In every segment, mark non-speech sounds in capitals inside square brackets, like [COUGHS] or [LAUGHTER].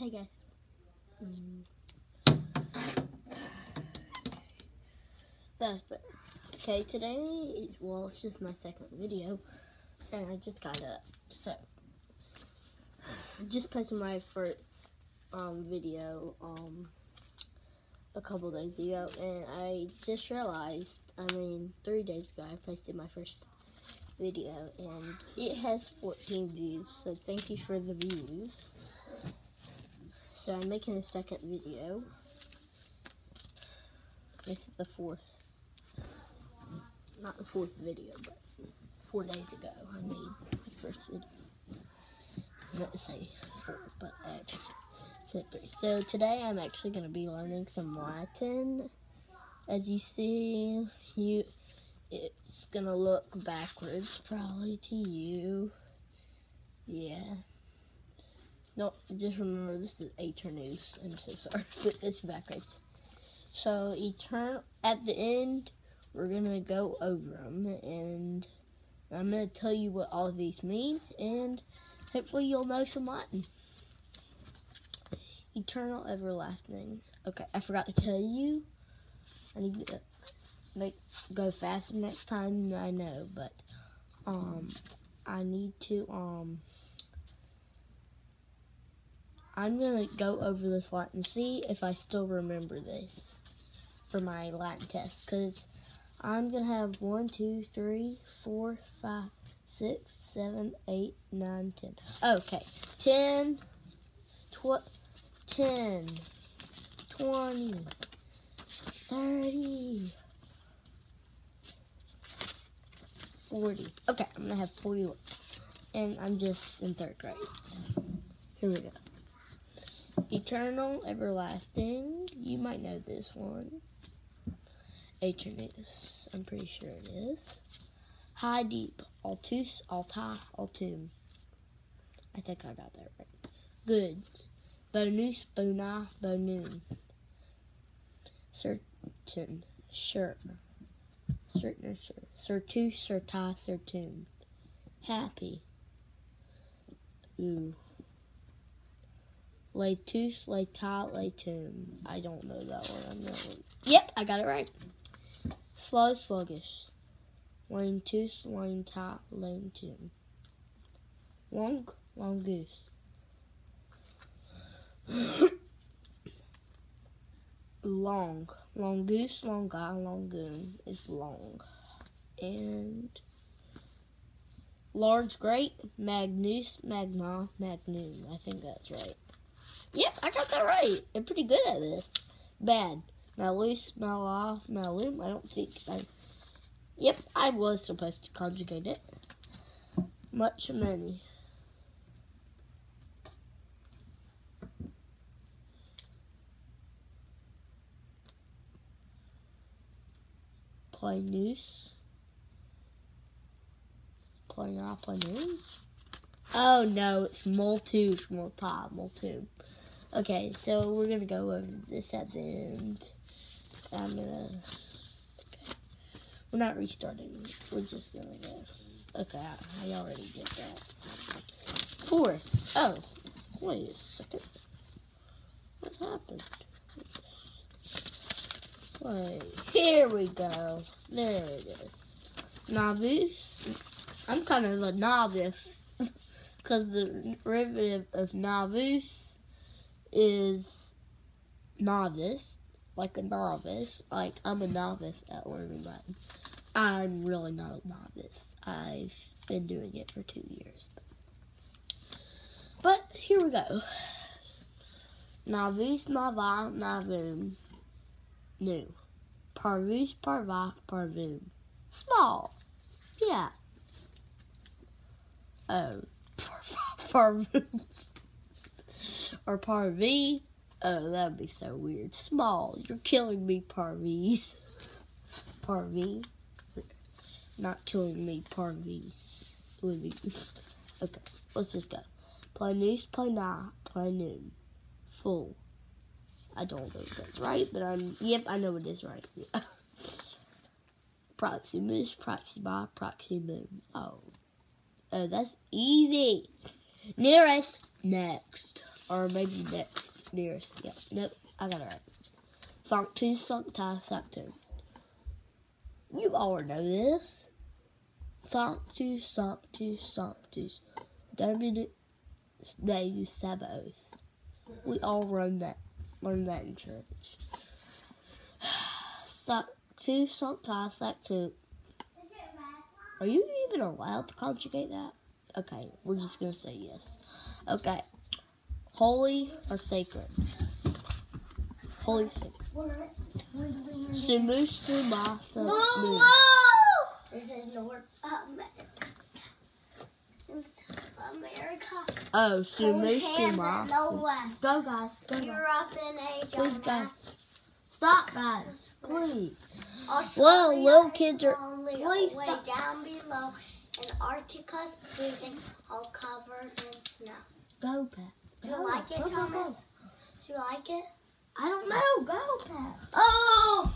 Hey guys. That's better. Okay, today is well, it's just my second video, and I just got up. So, I just posted my first um video um a couple days ago, and I just realized. I mean, three days ago, I posted my first video, and it has 14 views. So thank you for the views. So I'm making a second video. This is the fourth, not the fourth video, but four days ago I made my first video. Not to say four, but uh, [LAUGHS] I said three. So today I'm actually going to be learning some Latin. As you see, you it's gonna look backwards probably to you. Yeah. No, just remember this is Aeternus. I'm so sorry, [LAUGHS] it's backwards. So eternal at the end, we're gonna go over them, and I'm gonna tell you what all of these mean, and hopefully you'll know some Latin. Eternal, everlasting. Okay, I forgot to tell you. I need to make go faster next time. I know, but um, I need to um. I'm gonna go over this Latin, see if I still remember this for my Latin test, because I'm gonna have one, two, three, four, five, six, seven, eight, nine, ten. Okay, ten, tw- ten, twenty, thirty. 40. Okay, I'm gonna have 40 And I'm just in third grade. So here we go. Eternal, everlasting. You might know this one. Aeternus. I'm pretty sure it is. High, deep. Altus, alta, altum. I think I got that right. Good. Bonus, bona, bonum. Certain, sure certain, sure. certu, certa, certum. Happy. Ooh. Latus, lata, latum. I don't know that one. I'm not. Yep, I got it right. Slow, sluggish. Lane tus, lane ta, lane tum. Long, long goose. [COUGHS] long. Long goose, long guy, long goon is long. And large great, magnus, magna, magnum. I think that's right. Yep, I got that right. I'm pretty good at this. Bad. Malus, mala, malum. I don't think I. Yep, I was supposed to conjugate it. Much, many. Planus. Plana, planus. Oh no, it's multus, multa, multum. Okay, so we're gonna go over this at the end. I'm gonna. Okay. We're not restarting. We're just gonna go. Okay, I, I already did that. Fourth. Oh, wait a second. What happened? Wait, here we go. There it is. Novice. I'm kind of a novice [LAUGHS] because the derivative of novice is novice, like a novice. Like I'm a novice at learning Latin. I'm really not a novice. I've been doing it for two years. But here we go. Navis, nava, navum new. Parvus, parva, parvum. Small. Yeah. Oh, parvum. [LAUGHS] or parvi. Oh, that'd be so weird. Small. You're killing me, parvies. Parvi. Not killing me, parvies. Would be. Okay, let's just go. Planus, plana, planum. Full. I don't know if that's right, but I'm. Yep, I know it is right. Proximus, Proxima, Proximum. Oh. Oh, that's easy. Nearest. Next. or maybe next nearest. Yeah, nope, I got it right. Sanctus, Sancta, Sanctum. You all know this. Sanctus, Sanctus, Sanctus. Dominus Deus Sabaoth. We all run that, learn that in church. [SIGHS] Sanctus, Sancta, Sanctum. Are you even allowed to conjugate that? Okay, we're just gonna say yes. Okay. Holy or sacred? Holy sacred. Sumu Sumasa Mu. This is North America. It's America. Oh, Sumu Hold hands at no Sumasa. Go guys, go guys. Europe and Asia. Please guys. Stop guys. Please. Australia Well, little kids are- please way stop. down below. Antarctica's freezing, all covered in snow. Go Pat. Do you like it, go, go, go. Thomas? Do you like it? I don't know. Go Pat. Oh!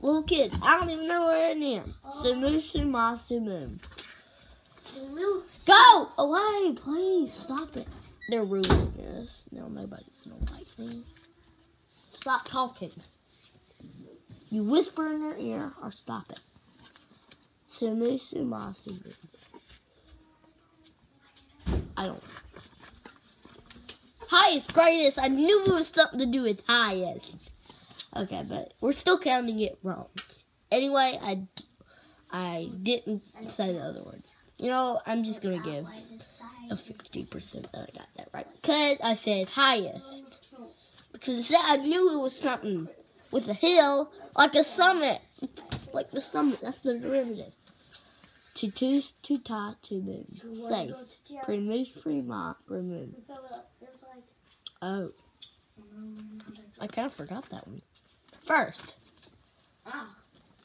Little kids, I don't even know where I am. Sumu Mu. Sumu. Go away, please. Stop it. They're ruining this. No, nobody's gonna like me. Stop talking. You whisper in their ear or stop it. Sumu suma sumu. I don't. Highest, greatest. I knew it was something to do with highest. Okay, but we're still counting it wrong. Anyway, I, I didn't say the other word. You know, I'm just gonna give a 50% that I got that right. Because I said highest. Because I knew it was something with a hill, like a summit. Like the summit, that's the derivative. To two, to ta, to moon. Safe. Primus, prima, primum. Oh, I kind of forgot that one. First.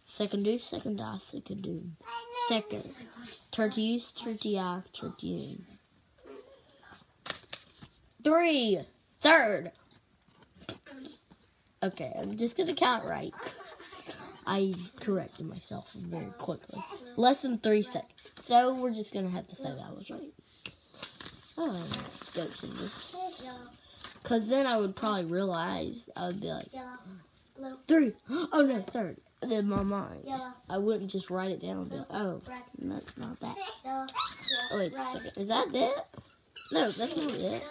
Second do, second da, second do. Second. Tertius, tertia, tertium. Three. Third. Okay, I'm just gonna count right. I corrected myself very quickly. Less than three seconds. So we're just gonna have to say that was right. Oh, let's go to this. Cause then I would probably realize I would be like three. Oh no, third. Then my mind. I wouldn't just write it down oh, no, not that. Oh wait a second. Is that it? No, that's not it.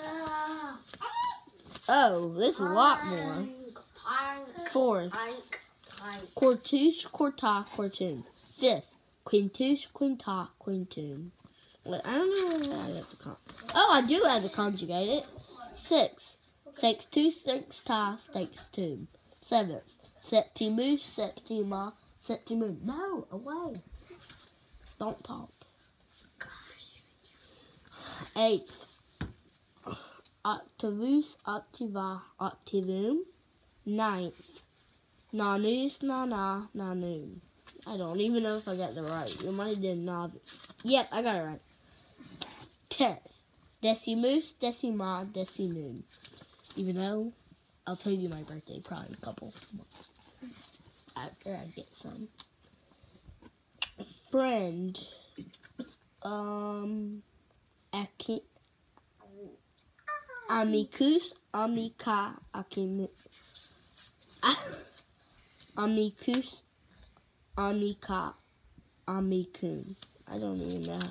Oh, there's a lot more. Fourth. Quartus, quarta, quartum. Fifth. Quintus, quinta, quintum. Wait, I don't know I have to con. Oh, I do have to conjugate it. Sixth. Sextus, sexta, sextum. Seventh. Septimus, septima, septimum. No, away. Don't talk. Eighth. Octavus, octiva, octivum. Ninth. Nanus, nana, nanum. I don't even know if I got the right. You might have did nav. Yep, I got it right. Tenth. Decimus, decima, decimum. Even though I'll tell you my birthday probably in a couple months after I get some. Friend. Um. Aki. Amicus, amica, akimu. Amicus, amica, amicum. I don't even know.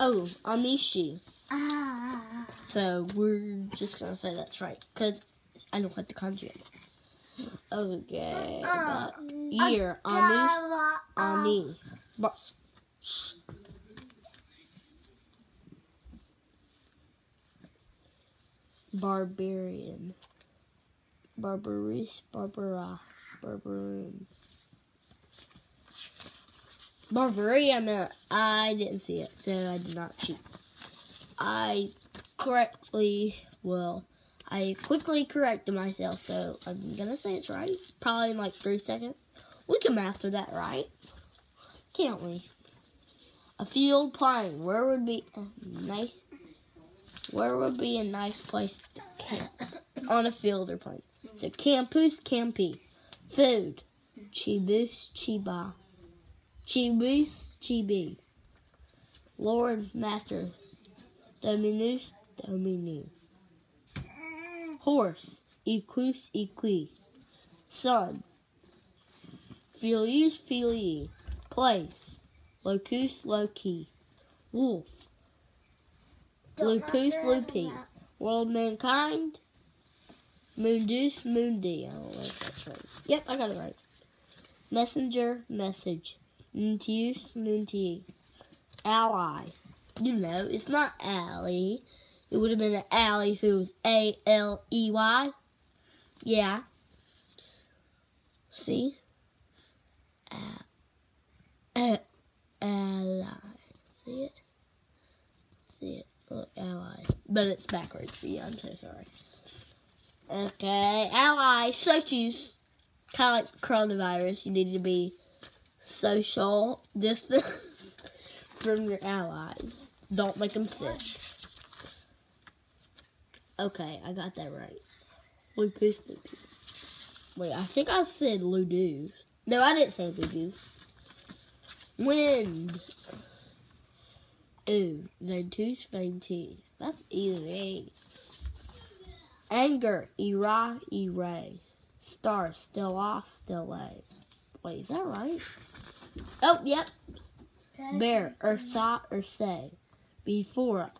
Oh, amishi. Ah, So we're just gonna say that's right, cause I don't have to conjugate. Okay, uh, but uh, year amis ani. Uh. Bar- Barbarian. Barbarous, Barbara, Barbaroon. Barbary, I meant I didn't see it, so I did not cheat. I correctly, well, I quickly corrected myself, so I'm gonna say it's right. Probably in like three seconds. We can master that, right? Can't we? A field plain. Where would be a nice? Where would be a nice place to camp on a field or plain? So campus, campy. Food. Chibus, chiba. Chibus, chibi. Lord, master. Dominus, Domini. Horse, equus, equi. Sun, Filius, filii. Place, locus, loci. Wolf, Lupus, knock your head lupi. World, mankind. Mundus, mundi. I don't know if that's right. Yep, I got it right. Messenger, message. Nuntius, nuntii. Ally. You know, it's not ally. It would have been an ally if it was A L E Y. Yeah. See? A- ally. See it? See it? Look, ally. But it's backwards. See, I'm so sorry. Okay, ally. So choose. Kind of like coronavirus. You need to be social distance [LAUGHS] from your allies. Don't make them sick. Okay, I got that right. Lupus. Wait, I think I said ludus. No, I didn't say ludus. Wind. Ooh, ventus, venti. That's easy. Anger, ira, ira. Star, stella, stella. Wait, is that right? Oh, yep. Bear, ursa, ursa. Before,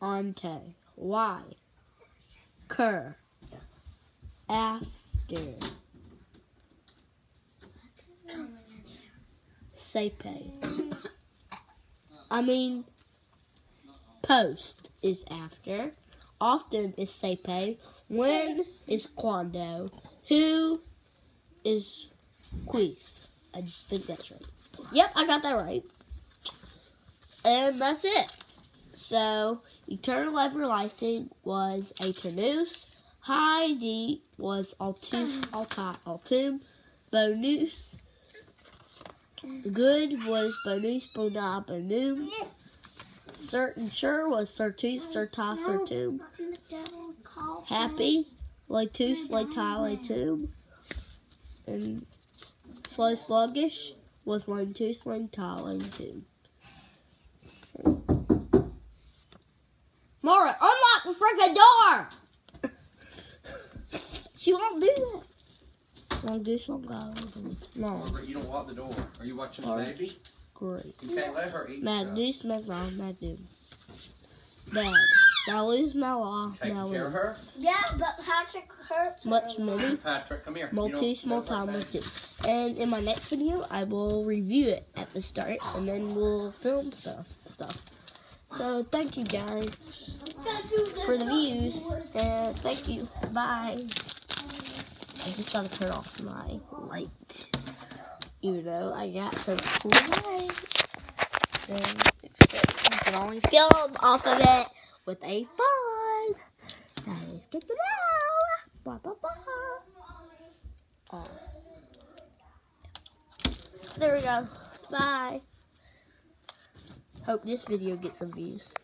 ante. Why? Cur. After. Saepe. I mean, post is after. Often is saepe. When is quando. Who is quis. I think that's right. Yep, I got that right. And that's it. So, eternal everlasting was Aeternus. High D was Altus, [SIGHS] Altai, Altum. Bonus Good was bonus, bona, bonum. Certain sure was certus, certa, certum. Happy, latus, lata, latum. And slow, sluggish was lentus, lenta, lentum. Mara, unlock the freaking door! [LAUGHS] she won't do that. Long goose, long guy, no. Margaret, you don't lock the door. Are you watching the baby? Great. You can't let her eat Mad stuff. goose, mad round, mad doom. Bad. Now lose my law, Taking now care of her? Yeah, but Patrick hurts. her Much a money. Patrick, come here. You Multi, don't- small don't time, multi. And in my next video, I will review it at the start, and then we'll film stuff. Stuff. So thank you guys for the views, and thank you. Bye. I just gotta turn off my light, even know, I got some. And except you can only film off of it with a is good to know. Blah blah blah. There we go. Bye. Hope this video gets some views.